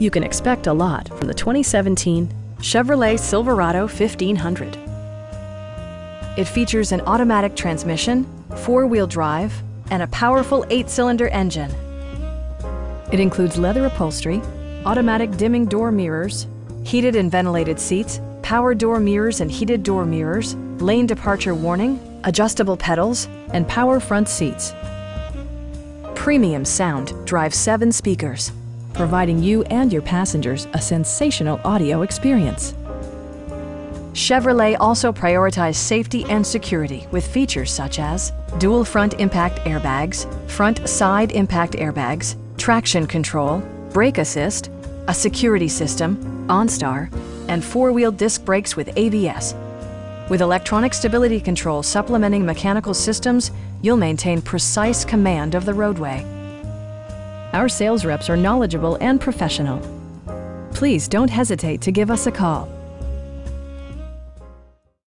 You can expect a lot from the 2017 Chevrolet Silverado 1500. It features an automatic transmission, four-wheel drive, and a powerful eight-cylinder engine. It includes leather upholstery, automatic dimming door mirrors, heated and ventilated seats, power door mirrors and heated door mirrors, lane departure warning, adjustable pedals, and power front seats. Premium sound drives seven speakers, providing you and your passengers a sensational audio experience. Chevrolet also prioritized safety and security with features such as dual front impact airbags, front side impact airbags, traction control, brake assist, a security system, OnStar, and four-wheel disc brakes with ABS. With electronic stability control supplementing mechanical systems, you'll maintain precise command of the roadway. Our sales reps are knowledgeable and professional. Please don't hesitate to give us a call.